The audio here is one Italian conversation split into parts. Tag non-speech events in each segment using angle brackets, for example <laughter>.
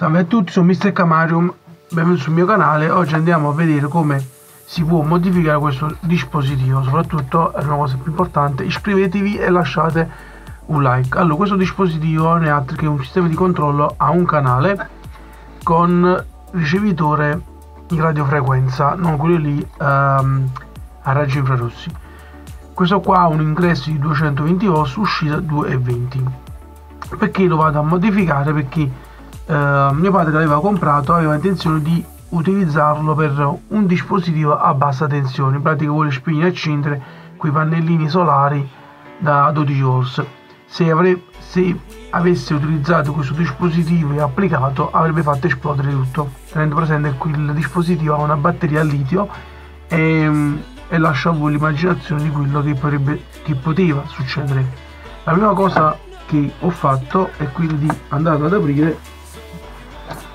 Salve a tutti, sono Mr. Camarium, benvenuti sul mio canale. Oggi andiamo a vedere come si può modificare questo dispositivo. Soprattutto, è una cosa più importante, iscrivetevi e lasciate un like. Allora, questo dispositivo non è altro che un sistema di controllo a un canale con ricevitore in radiofrequenza, non quello lì um, a raggi infrarossi. Questo qua ha un ingresso di 220 volt, uscita 220. Perché lo vado a modificare? Perché uh, mio padre l'aveva comprato, aveva intenzione di utilizzarlo per un dispositivo a bassa tensione, in pratica vuole spegnere e accendere quei pannellini solari da 12 volts. Se, avre, se avesse utilizzato questo dispositivo e applicato avrebbe fatto esplodere tutto. Tenendo presente che il dispositivo ha una batteria a litio e, e lascia a voi l'immaginazione di quello che, potrebbe, che poteva succedere. La prima cosa che ho fatto è quindi andato ad aprire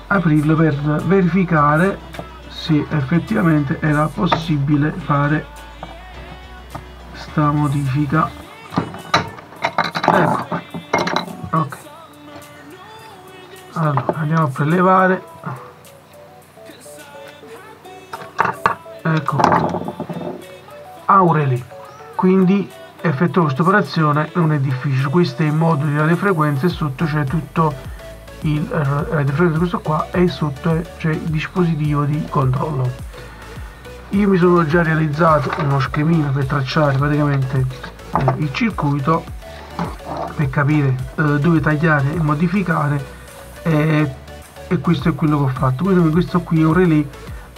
aprirlo per verificare se effettivamente era possibile fare sta modifica. Ecco. Ok. Allora andiamo a prelevare. Ecco. Aureli. Quindi effettuare questa operazione non è difficile. Questo è il modo di radiofrequenza e sotto c'è tutto il radiofrequenza questo qua e sotto c'è il dispositivo di controllo. Io mi sono già realizzato uno schemino per tracciare praticamente eh, il circuito per capire eh, dove tagliare e modificare e, e, questo è quello che ho fatto. Quindi questo qui è un relay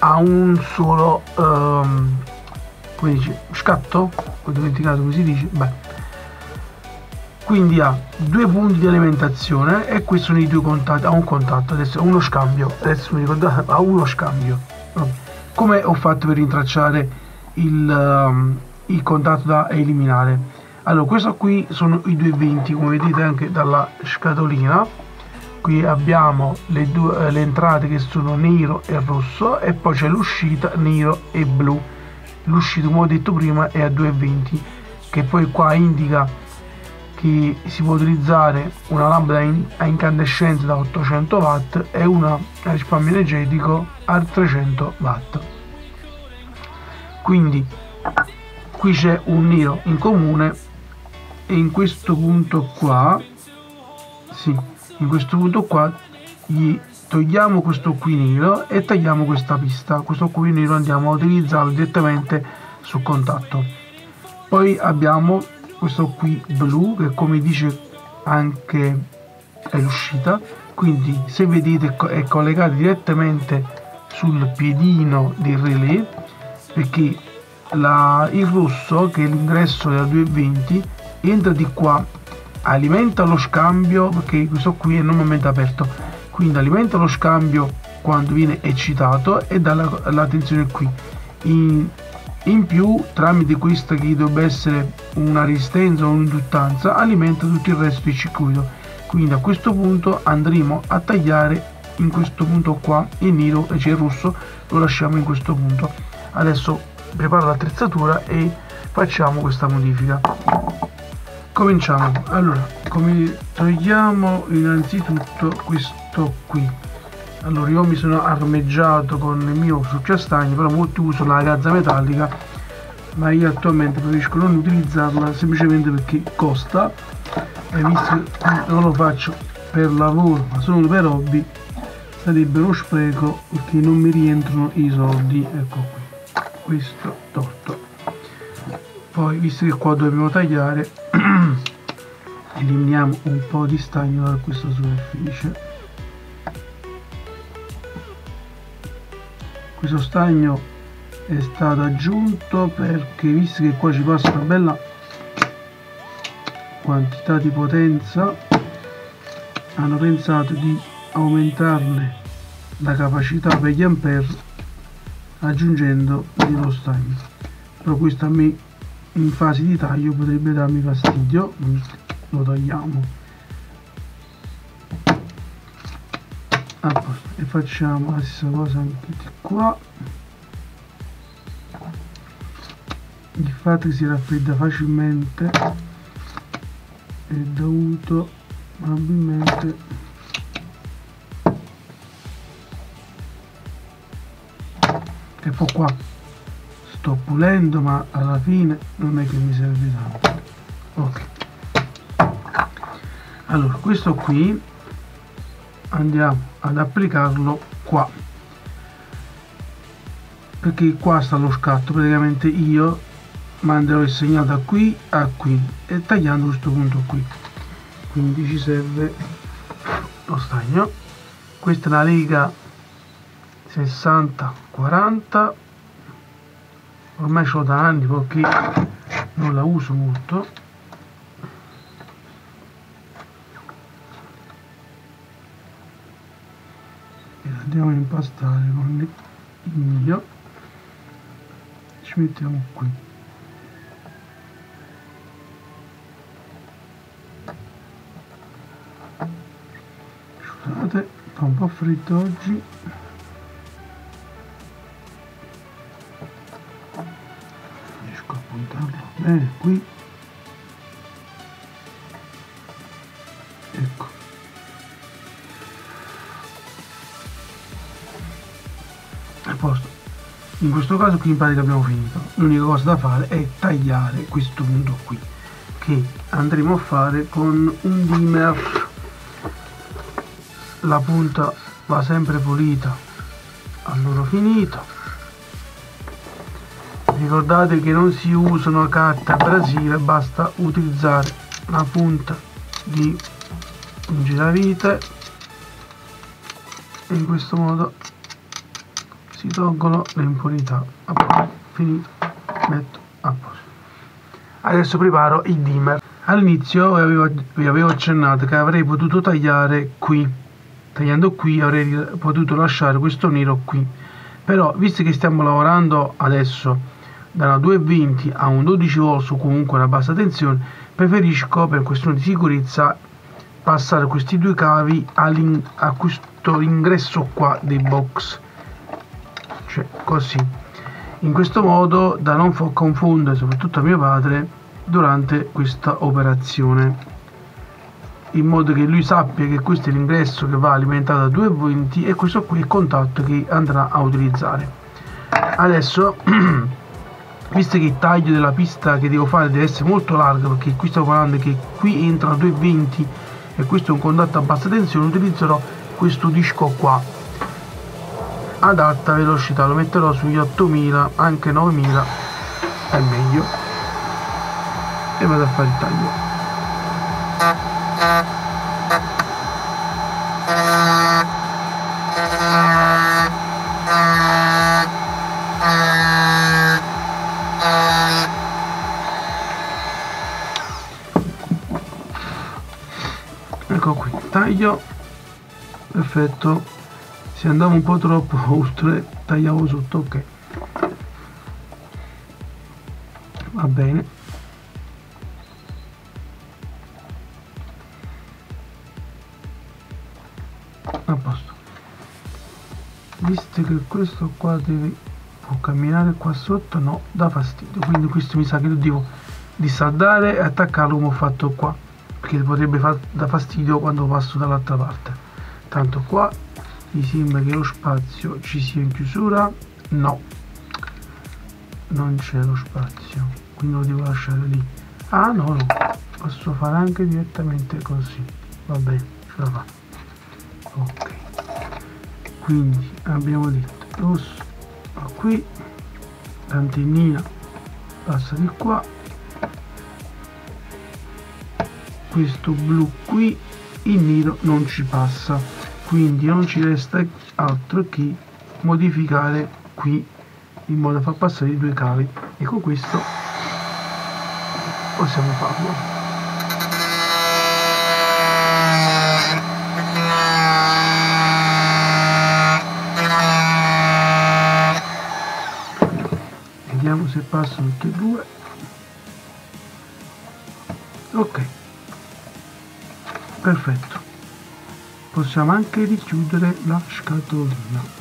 a un solo um, come dice scatto ho dimenticato come si dice beh quindi ha due punti di alimentazione e questi sono i due contatti ha un contatto adesso uno scambio adesso mi ricordo <laughs> ha uno scambio. Come ho fatto per rintracciare il, um, il contatto da eliminare? Allora questo qui sono i due venti come vedete anche dalla scatolina. Qui abbiamo le, due, eh, le entrate che sono nero e rosso e poi c'è l'uscita nero e blu. L'uscita come ho detto prima è a 220 che poi qua indica che si può utilizzare una lampada in, a incandescenza da 800 watt e una a risparmio energetico a 300 watt. Quindi qui c'è un nero in comune e in questo punto qua sì, in questo punto qua gli togliamo questo qui nero e tagliamo questa pista. Questo qui nero andiamo a utilizzarlo direttamente sul contatto. Poi abbiamo questo qui blu che come dice anche è l'uscita. Quindi se vedete è collegato direttamente sul piedino del relè perché la, il rosso che è l'ingresso della 220 entra di qua alimenta lo scambio perché questo qui è normalmente aperto. Quindi alimenta lo scambio quando viene eccitato e dà la, la tensione qui. In, in, più tramite questa che dovrebbe essere una resistenza o un'induttanza alimenta tutto il resto del circuito. Quindi a questo punto andremo a tagliare in questo punto qua il nero e c'è il rosso lo lasciamo in questo punto. Adesso preparo l'attrezzatura e facciamo questa modifica. Cominciamo. Allora come togliamo innanzitutto questo qui? Allora io mi sono armeggiato con il mio succiastagno però molti usano la gazza metallica ma io attualmente preferisco non utilizzarla semplicemente perché costa. E visto che non lo faccio per lavoro ma solo per hobby sarebbe uno spreco perché non mi rientrano i soldi. Ecco qui. Questo torto. Poi visto che qua dobbiamo tagliare <clears throat> eliminiamo un po' di stagno da questa superficie. Questo stagno è stato aggiunto perché visto che qua ci passa una bella quantità di potenza hanno pensato di aumentarne la capacità per gli ampere aggiungendo dello stagno però questo a me in fase di taglio potrebbe darmi fastidio. Lo togliamo. A posto. E facciamo la stessa cosa anche di qua il fatto si raffredda facilmente è dovuto probabilmente ecco qua. Sto pulendo ma alla fine non è che mi serve tanto. Ok. Allora questo qui andiamo ad applicarlo qua. Perché qua sta lo scatto praticamente io manderò il segnato da qui a qui e tagliando questo punto qui. Quindi ci serve lo stagno. Questa è la lega 60 40 ormai ce l'ho da anni perché non la uso molto. E andiamo a impastare con il miglio. Ci mettiamo qui fa un po' freddo oggi. Riesco a puntarlo. Bene qui. Ecco. A posto. In questo caso qui in pratica abbiamo finito. L'unica cosa da fare è tagliare questo punto qui che andremo a fare con un dimmer la punta va sempre pulita allora finito. Ricordate che non si usano carte abrasive basta utilizzare la punta di un giravite. In questo modo si tolgono le impurità a posto finito metto a posto. Adesso preparo il dimmer. All'inizio avevo, vi avevo accennato che avrei potuto tagliare qui tagliando qui avrei potuto lasciare questo nero qui. Però visto che stiamo lavorando adesso da una 220 a un 12 volt o comunque una bassa tensione preferisco per questione di sicurezza passare questi due cavi a questo ingresso qua dei box. Cioè così. In questo modo da non confondere soprattutto a mio padre durante questa operazione in modo che lui sappia che questo è l'ingresso che va alimentato a 220 e questo qui è il contatto che andrà a utilizzare. Adesso <clears throat> visto che il taglio della pista che devo fare deve essere molto largo perché qui sto parlando che qui entra a 220 e questo è un contatto a bassa tensione utilizzerò questo disco qua. Ad alta velocità lo metterò sugli 8000 anche 9000 è meglio. E vado a fare il taglio ecco qui taglio perfetto. Se andavo un po' troppo <laughs> oltre tagliavo sotto ok. Va bene visto che questo qua deve può camminare qua sotto? No dà fastidio. Quindi questo mi sa che devo dissaldare e attaccarlo come ho fatto qua perché potrebbe far da fastidio quando passo dall'altra parte. Tanto qua mi sembra che lo spazio ci sia in chiusura. No non c'è lo spazio quindi lo devo lasciare lì. Ah no no posso fare anche direttamente così. Va bene ce la fa. Ok quindi abbiamo detto rosso qui l'antennina passa di qua. Questo blu qui il nero non ci passa. Quindi non ci resta altro che modificare qui in modo da far passare i due cavi. E con questo. Possiamo farlo vediamo se passano tutti e due. Ok. Perfetto. Possiamo anche richiudere la scatolina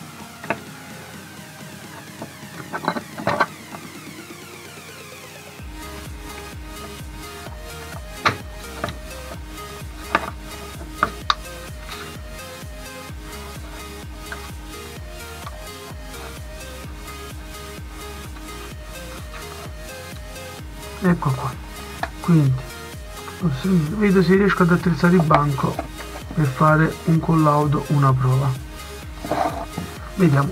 vedo se riesco ad attrezzare il banco per fare un collaudo una prova. Vediamo.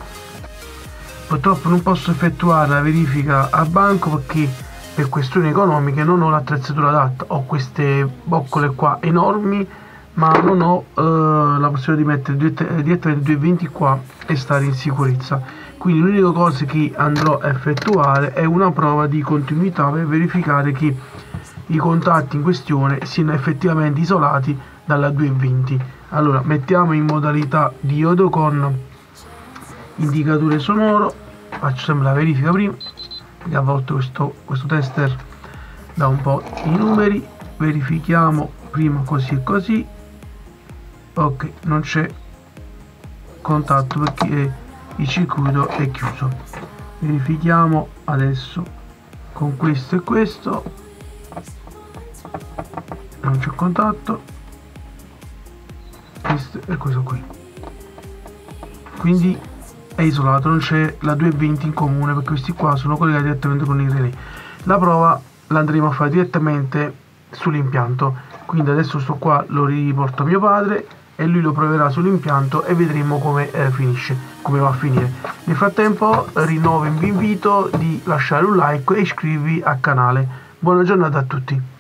Purtroppo non posso effettuare la verifica a banco perché per questioni economiche non ho l'attrezzatura adatta. Ho queste boccole qua enormi ma non ho eh, la possibilità di mettere direttamente 220 qua e stare in sicurezza. Quindi l'unica cosa che andrò a effettuare è una prova di continuità per verificare che i contatti in questione siano effettivamente isolati dalla 220 allora mettiamo in modalità diodo con indicatore sonoro. Faccio sempre la verifica prima. A volte questo, questo tester dà un po' i numeri. Verifichiamo prima così e così. Ok non c'è contatto perché il circuito è chiuso. Verifichiamo adesso con questo e questo c'è contatto questo e questo qui quindi è isolato non c'è la 220 in comune perché questi qua sono collegati direttamente con il relay la prova l'andremo a fare direttamente sull'impianto quindi adesso sto qua lo riporto a mio padre e lui lo proverà sull'impianto e vedremo come eh, finisce, come va a finire. Nel frattempo rinnovo vi invito di lasciare un like e iscrivervi al canale. Buona giornata a tutti.